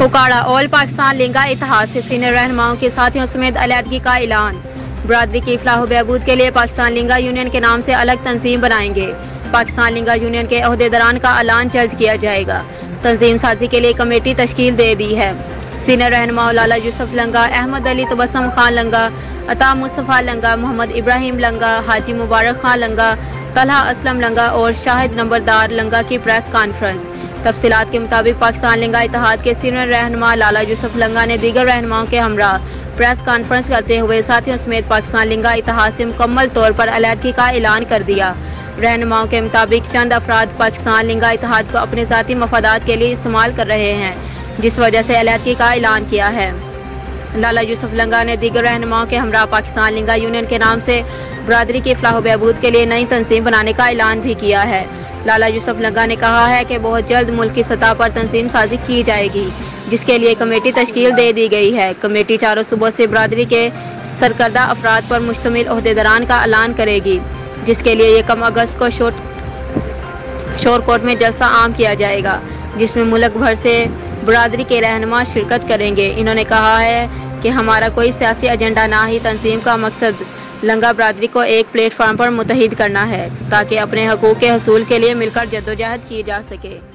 कुकाड़ा, all Pakistan, लिंगा, इतिहास से senior रहनुमाओं के साथियों समेत अलीहदगी का ऐलान। बरदरी की फलाह बहबूद के लिए पाकिस्तान लिंगा यूनियन के नाम से अलग तंजीम बनाएँगे। पाकिस्तान लिंगा यूनियन के अहदेदारान का ऐलान जल्द किया जाएगा। तंजीम साजी के लिए कमेटी तश्कील दे दी है। सीनियर रहनुमा लाला यूसुफ लंगा, अहमद अली तबसम खान लंगा, अता मुस्तफ़ा लंगा, मोहम्मद इब्राहिम लंगा, हाजी मुबारक खान लंगा, तलहा असलम लंगा और शाहिद नंबरदार लंगा की प्रेस कॉन्फ्रेंस। तफसीत के मुताबिक पाकिस्तान लिंगा इतिहाद के सीनियर रहनमा लाला यूसुफ लंगा ने दीगर रहनुमाओं के हमरा प्रेस कॉन्फ्रेंस करते हुए साथियों समेत पाकिस्तान लिंगा इतिहाद से मुकम्मल तौर पर अलीहदगी का ऐलान कर दिया। रहनुमाओं के मुताबिक चंद अफराद पाकिस्तान लिंगा इतिहाद को अपने ज़ाती मफादात के लिए इस्तेमाल कर रहे हैं, जिस वजह से अलीहदगी का ऐलान किया है। लाला यूसुफ लंगा ने दीगर रहनुमाओं के हमरा पाकिस्तान लिंगा यूनियन के नाम से बरदरी की फलाह बहबूद के लिए नई तंजीम बनाने का ऐलान भी किया है। लाला यूसुफ लंगा ने कहा है कि बहुत जल्द मुल्क की सतह पर तंजीम साजी की जाएगी, जिसके लिए कमेटी तश्कील दे दी गई है। कमेटी चारों सुबह से बरदरी के सरकर्दा अफराद पर मुश्तमिल अहदेदारान का ऐलान करेगी, जिसके लिए यकम अगस्त को शोर शोरकोट में जलसा आम किया जाएगा, जिसमें मुल्क भर से बरदरी के रहनमा शिरकत करेंगे। इन्होंने कहा है कि हमारा कोई सियासी एजेंडा ना ही तंजीम का मकसद लंगा बरदरी को एक प्लेटफार्म पर मुतहद करना है, ताकि अपने हकूक़ के हसूल के लिए मिलकर जद्दोजहद की जा सके।